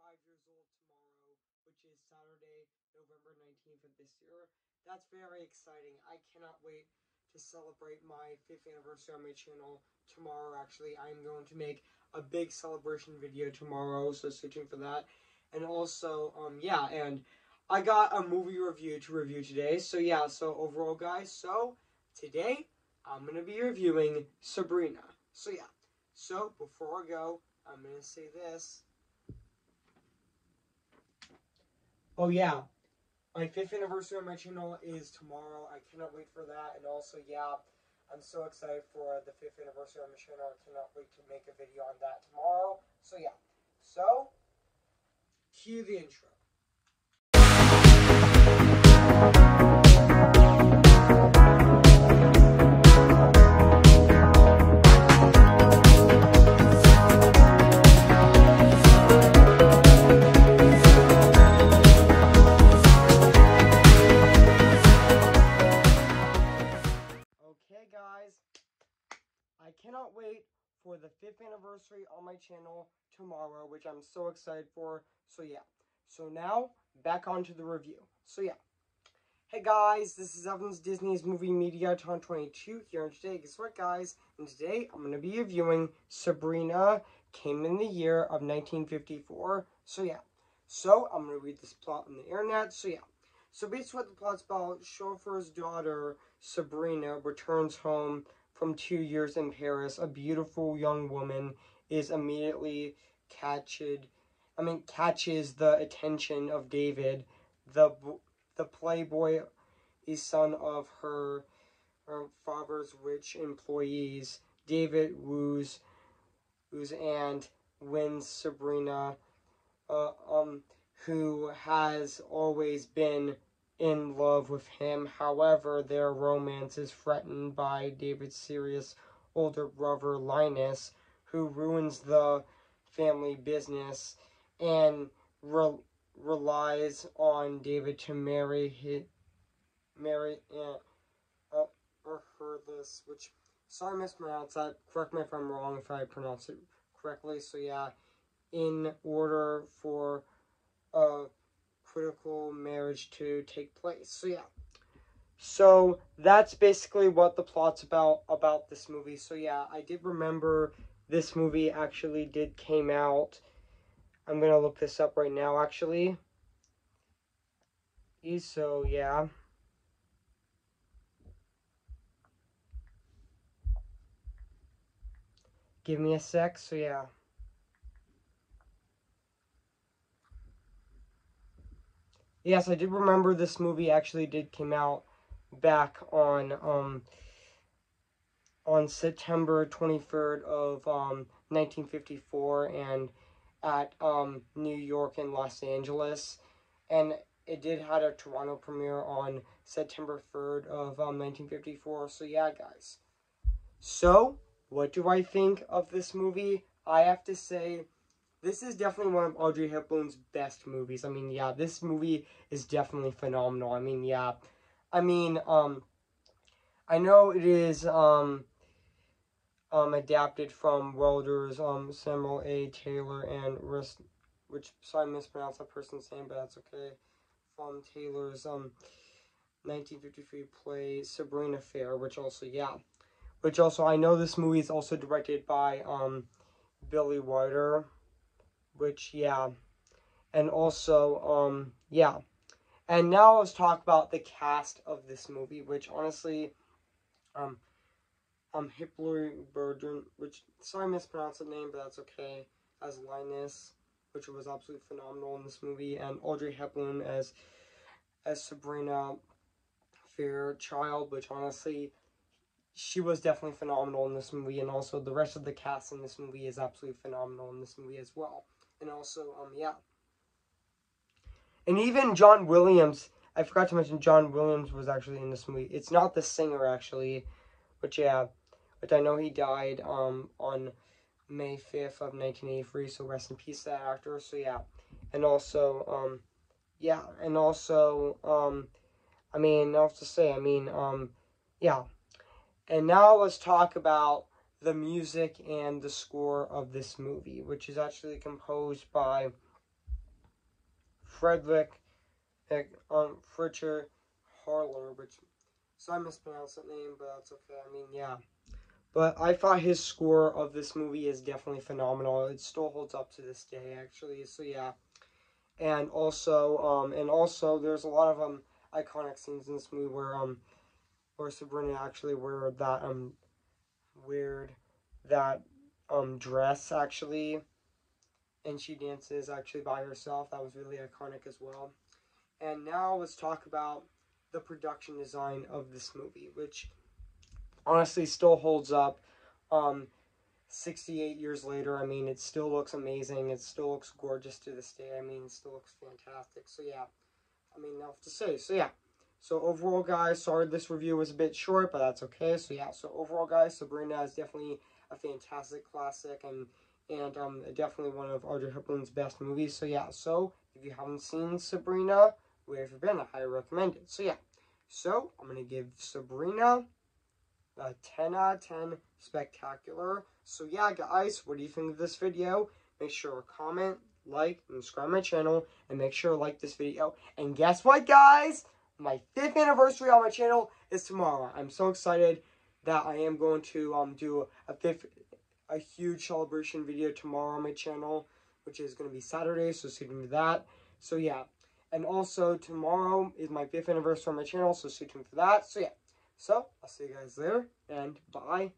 five years old tomorrow, which is Saturday, November 19th of this year. That's very exciting. I cannot wait to celebrate my fifth anniversary on my channel tomorrow. Actually, I'm going to make a big celebration video tomorrow, so stay tuned for that. And also, um, yeah, and I got a movie review to review today. So yeah, so overall, guys, so today I'm gonna be reviewing Sabrina. So yeah, so before I go, I'm gonna say this. Oh yeah, my fifth anniversary on my channel is tomorrow. I cannot wait for that. And also, yeah, I'm so excited for the fifth anniversary on my channel. I cannot wait to make a video on that tomorrow. So yeah, so cue the intro. My channel tomorrow, which I'm so excited for. So, yeah. So, now back onto the review. So, yeah. Hey, guys, this is Evans Disney's Movie Media Ton Twenty Two here. And today, guess what, guys? And today, I'm going to be reviewing Sabrina Came in the Year of 1954. So, yeah. So, I'm going to read this plot on the internet. So, yeah. So basically what the plot's about, Chauffeur's daughter, Sabrina, returns home from two years in Paris. A beautiful young woman is immediately catched, I mean, catches the attention of David, the the playboy is son of her, her father's rich employees. David woos, woos and wins Sabrina, uh, um, who has always been in love with him. However, their romance is threatened by David's serious older brother Linus, who ruins the family business and re relies on David to marry his marry Aunt uh, or her this, which sorry I mispronounced that. Correct me if I'm wrong if I pronounce it correctly. So yeah, in order for a critical marriage to take place. So yeah. So that's basically what the plot's about about this movie. So yeah, I did remember this movie actually did came out. I'm gonna look this up right now actually. So yeah. Give me a sec, so yeah. Yes, I did remember this movie actually did came out back on um on September 23rd of um 1954 and at um New York and Los Angeles and it did had a Toronto premiere on September 3rd of um 1954 so yeah guys so what do I think of this movie I have to say this is definitely one of Audrey Hepburn's best movies. I mean, yeah, this movie is definitely phenomenal. I mean, yeah. I mean, um, I know it is, um, um, adapted from Welder's, um, Samuel A. Taylor and, which, sorry, I mispronounced that person's name, but that's okay, from Taylor's, um, 1953 play Sabrina Fair, which also, yeah, which also, I know this movie is also directed by, um, Billy Wilder, which yeah. And also um yeah. And now let's talk about the cast of this movie which honestly um um Hippler Burden which sorry I mispronounced the name but that's okay as Linus which was absolutely phenomenal in this movie and Audrey Hepburn as as Sabrina Fairchild which honestly she was definitely phenomenal in this movie and also the rest of the cast in this movie is absolutely phenomenal in this movie as well and also, um, yeah. And even John Williams, I forgot to mention John Williams was actually in this movie. It's not the singer, actually, but yeah, which I know he died, um, on May 5th of 1983, so rest in peace that actor, so yeah. And also, um, yeah, and also, um, I mean, have to say, I mean, um, yeah. And now let's talk about the music and the score of this movie, which is actually composed by Frederick um, Fritcher Harler, which so I mispronounced that name, but that's okay. I mean, yeah. But I thought his score of this movie is definitely phenomenal. It still holds up to this day, actually. So yeah, and also, um, and also, there's a lot of um iconic scenes in this movie where um, where Sabrina actually wear that um, weird that um dress actually, and she dances actually by herself. That was really iconic as well. And now let's talk about the production design of this movie, which honestly still holds up. Um, 68 years later, I mean, it still looks amazing. It still looks gorgeous to this day. I mean, it still looks fantastic. So, yeah, I mean, enough to say. So, yeah. So, overall, guys, sorry this review was a bit short, but that's okay. So, yeah. So, overall, guys, Sabrina is definitely a fantastic classic and and um, definitely one of Audrey Hepburn's best movies. So, yeah. So, if you haven't seen Sabrina, where have you been? I highly recommend it. So, yeah. So, I'm going to give Sabrina a 10 out of 10 spectacular. So yeah, guys, what do you think of this video? Make sure to comment, like, and subscribe my channel, and make sure to like this video. And guess what, guys? My 5th anniversary on my channel is tomorrow. I'm so excited that I am going to um do a fifth, a huge celebration video tomorrow on my channel, which is going to be Saturday, so stay tuned for that. So yeah, and also tomorrow is my 5th anniversary on my channel, so stay tuned for that. So yeah. So, I'll see you guys later, and bye.